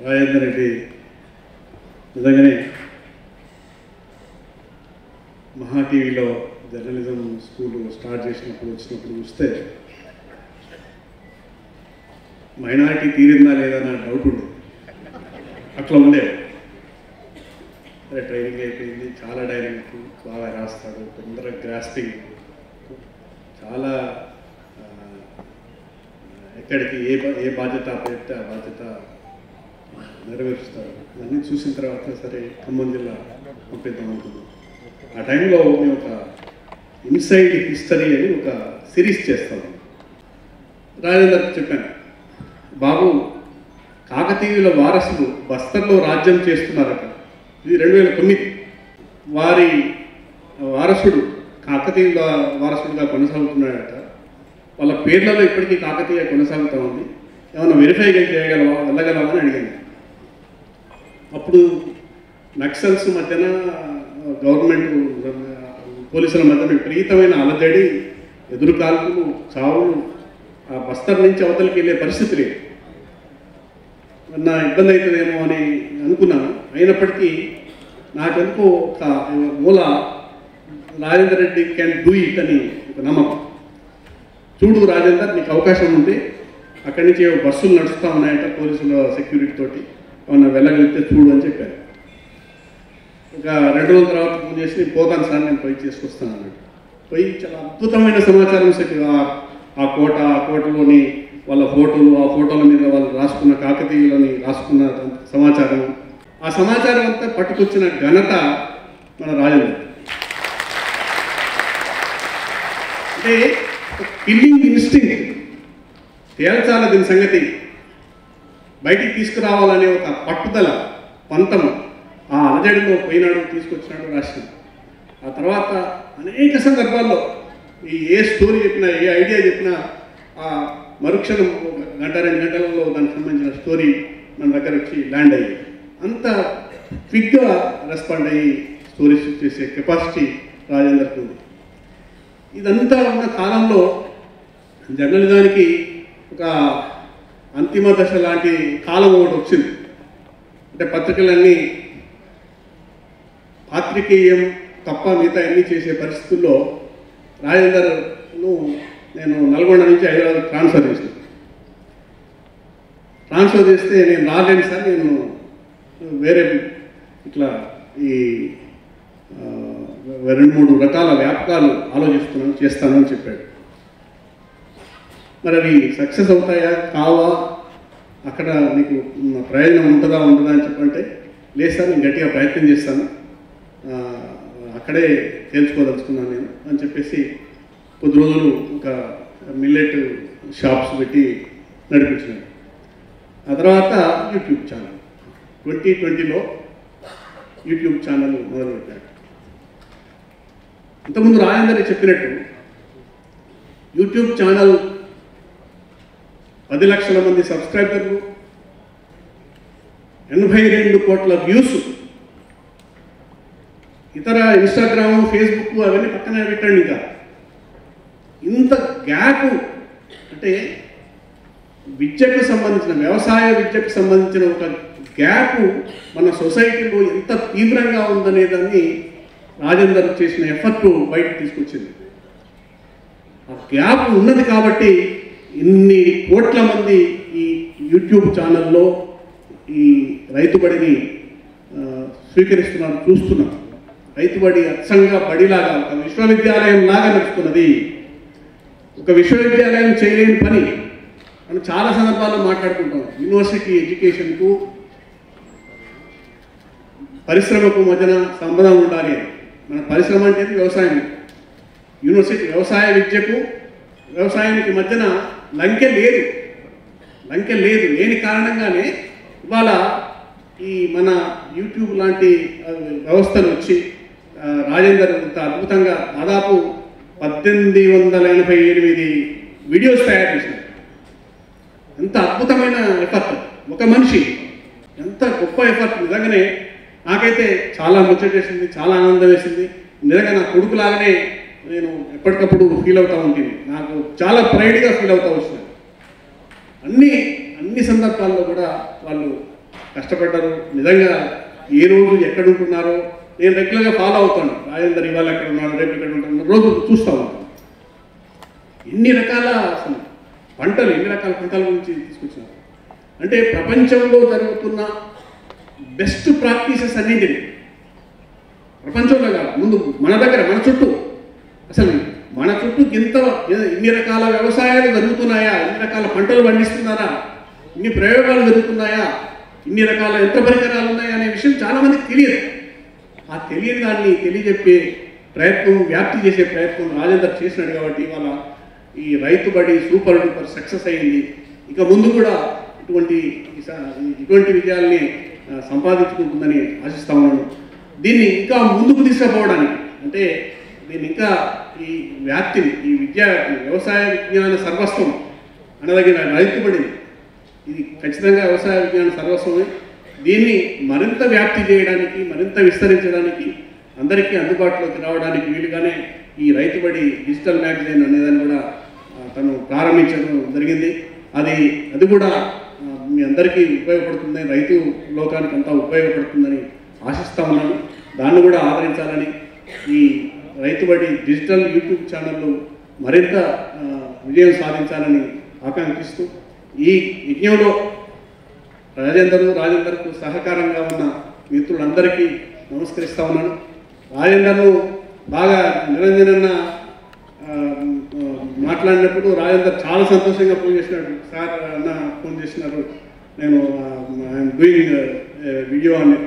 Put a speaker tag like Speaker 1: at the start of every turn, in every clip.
Speaker 1: రాజేందర్ రెడ్డి నిజంగానే మహా టీవీలో జర్నలిజం స్కూల్ స్టార్ట్ చేసినప్పుడు వచ్చినప్పుడు చూస్తే మైనారిటీ తీరిందా లేదా నా డౌట్ ఉండేది అట్లా ఉండేది అదే ట్రైనింగ్ అయిపోయింది చాలా డైనమిక్ బాగా రాస్తాడు తొందరగా గ్రాస్పింగ్ చాలా ఎక్కడికి ఏ ఏ బాధ్యత పెడితే ఆ బాధ్యత నెరవేరుస్తారు. అన్నీ చూసిన తర్వాత సరే ఖమ్మం జిల్లా పంపిద్దాం అనుకున్నాం ఆ టైంలో మేము ఒక ఇన్సైడ్ హిస్టరీ అని ఒక సిరీస్ చేస్తాం. రాజేందర్ చెప్పాను బాబు కాకతీయుల వారసులు బస్తర్లో రాజ్యం చేస్తున్నారట. ఇది రెండు వేల తొమ్మిది. వారి వారసుడు కాకతీయుల వారసుడుగా కొనసాగుతున్నాడట. వాళ్ళ పేర్లలో ఇప్పటికీ కాకతీయ కొనసాగుతూ ఉంది. ఏమైనా వెరిఫై చేయగలవా? వెళ్ళగలవా? అని అడిగాను. అప్పుడు నక్సల్స్ మధ్యన గవర్నమెంట్ పోలీసుల మధ్య విపరీతమైన అలజడి ఎదురు చావులు ఆ బస్తర్ నుంచి అవతలికి వెళ్ళే పరిస్థితి లేదు నా ఇబ్బంది అవుతుందేమో అని అనుకున్నాను. అయినప్పటికీ నాకెందుకో ఒక మూల Rajender Reddy can do it అని ఒక నమ్మకం. చూడు రాజేందర్ నీకు అవకాశం ఉంది. అక్కడి నుంచి బస్సులు నడుస్తూ ఉన్నాయంట పోలీసుల సెక్యూరిటీ తోటి. ఏమన్నా వెళ్ళగలిగితే చూడు అని చెప్పారు. ఇంకా రెండు రోజుల తర్వాత ఫోన్ చేసి నేను పోతాను సార్ నేను పోయి చేసుకొస్తాను పోయి చాలా అద్భుతమైన సమాచారం సెక్ ఆ- ఆ కోట ఆ కోటలోని వాళ్ళ ఫోటోలు ఆ ఫోటోల మీద వాళ్ళు రాసుకున్న కాకతీయులని రాసుకున్న సమాచారం. ఆ సమాచారం అంతా పట్టుకొచ్చిన ఘనత మన రాజేంద్ర అంటే కిల్లింగ్ ఇన్స్టింగ్ తేల్చాలి దీని సంగతి. బయటికి తీసుకురావాలనే ఒక పట్టుదల పంతం ఆ అలజడిలో పోయినాడు తీసుకొచ్చినాడు రాసినాడు ఆ తర్వాత అనేక సందర్భాల్లో ఈ ఏ స్టోరీ చెప్పినా ఏ ఐడియా చెప్పినా ఆ మరుక్షణం ఒక గంట రెండు గంటలలో దానికి సంబంధించిన స్టోరీ మన దగ్గర వచ్చి ల్యాండ్ అయ్యి అంత క్విక్గా రెస్పాండ్ అయ్యి స్టోరీస్ చేసే కెపాసిటీ రాజేందర్కి ఉంది. ఇదంతా ఉన్న కాలంలో జర్నలిజానికి ఒక అంతిమ దశ లాంటి కాలం ఒకటి వచ్చింది. అంటే పత్రికలన్నీ పాత్రికేయం తప్ప మిగతా అన్నీ చేసే పరిస్థితుల్లో రాజేందర్ను నేను నల్గొండ నుంచి హైదరాబాద్ ట్రాన్స్ఫర్ చేశాను. ట్రాన్స్ఫర్ చేస్తే నేను రాలేను సార్ నేను వేరే ఇట్లా ఈ రెండు మూడు రకాల వ్యాపకాలు ఆలోచిస్తున్నాను చేస్తానని చెప్పాడు. మరి అవి సక్సెస్ అవుతాయా? కావా? అక్కడ నీకు ప్రయోజనం ఉంటుందా ఉంటుందా అని చెప్పంటే లేదు సార్ నేను గట్టిగా ప్రయత్నం చేస్తాను. అక్కడే తేల్చుకోదలుచుకున్నాను నేను అని చెప్పేసి కొద్ది రోజులు ఒక మిల్లెట్ షాప్స్ పెట్టి నడిపించినాడు ఆ తర్వాత యూట్యూబ్ ఛానల్ ట్వంటీ ట్వంటీలో యూట్యూబ్ ఛానల్ మొదలుపెట్టాడు ఇంతకుముందు రాజేందర్ చెప్పినట్టు యూట్యూబ్ ఛానల్ పది లక్షల మంది సబ్స్క్రైబర్లు ఎనభై రెండు కోట్ల వ్యూస్. ఇతర ఇన్స్టాగ్రామ్ ఫేస్బుక్ అవన్నీ పక్కన పెట్టండి ఇంకా. ఇంత గ్యాప్ అంటే విద్యకు సంబంధించిన వ్యవసాయ విద్యకు సంబంధించిన ఒక గ్యాప్ మన సొసైటీలో ఎంత తీవ్రంగా ఉందనే దాన్ని రాజేందర్ చేసిన ఎఫర్ట్ బయటకు తీసుకొచ్చింది. ఆ గ్యాప్ ఉన్నది కాబట్టి ఇన్ని కోట్ల మంది ఈ యూట్యూబ్ ఛానల్లో ఈ రైతుబడిని స్వీకరిస్తున్నారు చూస్తున్నాం రైతుబడి అచ్చంగా బడిలాగా ఒక విశ్వవిద్యాలయం లాగా నడుస్తున్నది. ఒక విశ్వవిద్యాలయం చేయలేని పని మనం చాలా సందర్భాల్లో మాట్లాడుకుంటాం. యూనివర్సిటీ ఎడ్యుకేషన్కు పరిశ్రమకు మధ్యన సంబంధం ఉండాలి. మన పరిశ్రమ అంటే వ్యవసాయం. యూనివర్సిటీ వ్యవసాయ విద్యకు వ్యవసాయానికి మధ్యన లంకె లేదు. లంకె లేదు. లేని కారణంగానే ఇవాళ ఈ మన యూట్యూబ్ లాంటి వ్యవస్థలు వచ్చి రాజేందర్ ఇంత అద్భుతంగా దాదాపు పద్దెనిమిది వందల ఎనభై ఎనిమిది వీడియోస్ తయారు చేసినారు ఎంత అద్భుతమైన ఎఫర్ట్ ఒక మనిషి ఎంత గొప్ప ఎఫర్ట్ నిజంగానే నాకైతే చాలా ముచ్చట వేసింది చాలా ఆనందం వేసింది. నిజంగా నా కొడుకులాగానే నేను ఎప్పటికప్పుడు ఫీల్ అవుతూ ఉంటుంది నాకు చాలా ప్రైడ్గా ఫీల్ అవుతూ వచ్చినాను అన్ని అన్ని సందర్భాల్లో కూడా వాళ్ళు కష్టపడ్డారు. నిజంగా ఏ రోజు ఎక్కడ ఉంటున్నారో నేను రెగ్యులర్గా ఫాలో అవుతాను. రాజేందర్ ఇవాళ ఎక్కడ ఉన్నాడు రేపు ఎక్కడ ఉంటున్నాడు రోజు చూస్తూ ఉంటాను. ఎన్ని రకాల అసలు పంటలు ఎన్ని రకాల పంటల గురించి తీసుకొచ్చినారు. అంటే ప్రపంచంలో జరుగుతున్న బెస్ట్ ప్రాక్టీసెస్ అన్నింటినీ. ప్రపంచంలో కాదు ముందు మన దగ్గర మన చుట్టూ అసలు మన చుట్టూ ఇంత ఇన్ని రకాల వ్యవసాయాలు జరుగుతున్నాయా? ఇన్ని రకాల పంటలు పండిస్తున్నారా? ఇన్ని ప్రయోగాలు జరుగుతున్నాయా? ఇన్ని రకాల యంత్ర పరికరాలు ఉన్నాయా అనే విషయం చాలామందికి తెలియదు. ఆ తెలియని దాన్ని తెలియజెప్పే ప్రయత్నం వ్యాప్తి చేసే ప్రయత్నం రాజేందర్ చేసినాడు కాబట్టి ఇవాళ ఈ రైతు బడి సూపర్ డూపర్ సక్సెస్ అయింది. ఇక ముందు కూడా ఇటువంటి ఇటువంటి విజయాల్ని సంపాదించుకుంటుందని ఆశిస్తా ఉన్నాను. దీన్ని ఇంకా ముందుకు తీసుకుపోవడానికి అంటే నేను ఇంకా ఈ వ్యాప్తిని ఈ విద్యా వ్యవసాయ విజ్ఞాన సర్వస్వం అనదగిన రైతు ఇది ఖచ్చితంగా వ్యవసాయ విజ్ఞాన సర్వస్వమే. దీన్ని మరింత వ్యాప్తి చేయడానికి మరింత విస్తరించడానికి అందరికీ అందుబాటులోకి రావడానికి వీలుగానే ఈ రైతుబడి డిజిటల్ మ్యాగజైన్ అనేదాన్ని కూడా తను ప్రారంభించడం జరిగింది. అది అది కూడా మీ అందరికీ ఉపయోగపడుతుందని రైతు లోకానికి అంతా ఉపయోగపడుతుందని ఆశిస్తా ఉన్నాను. దాన్ని కూడా ఆదరించాలని ఈ రైతుబడి డిజిటల్ యూట్యూబ్ ఛానళ్ళు మరింత విజయం సాధించాలని ఆకాంక్షిస్తూ ఈ యజ్ఞంలో రాజేందర్ రాజేందర్కు సహకారంగా ఉన్న మిత్రులందరికీ నమస్కరిస్తా ఉన్నాను. రాజేందర్ను బాగా నిరంజనన్న మాట్లాడినప్పుడు రాజేందర్ చాలా సంతోషంగా ఫోన్ చేసినాడు. సార్ అన్న ఫోన్ చేసినారు. నేను ఐఎమ్ డూయింగ్ వీడియో అని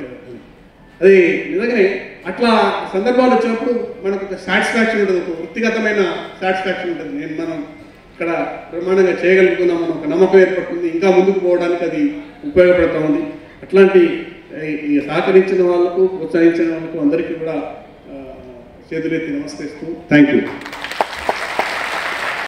Speaker 1: అది నిజంగానే అట్లా సందర్భాలు వచ్చినప్పుడు మనకు ఒక సాటిస్ఫాక్షన్ ఉంటుంది ఒక వృత్తిగతమైన సాటిస్ఫాక్షన్ ఉంటుంది నేను మనం ఇక్కడ ప్రమాణంగా చేయగలుగుతున్నామని ఒక నమ్మకం ఏర్పడుతుంది. ఇంకా ముందుకు పోవడానికి అది ఉపయోగపడుతూ ఉంది. అట్లాంటి ఈ- సహకరించిన వాళ్ళకు ప్రోత్సహించిన వాళ్ళకు అందరికీ కూడా చేతులెత్తి నమస్కరిస్తూ థ్యాంక్ యూ